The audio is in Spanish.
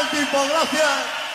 el tipo, gracias.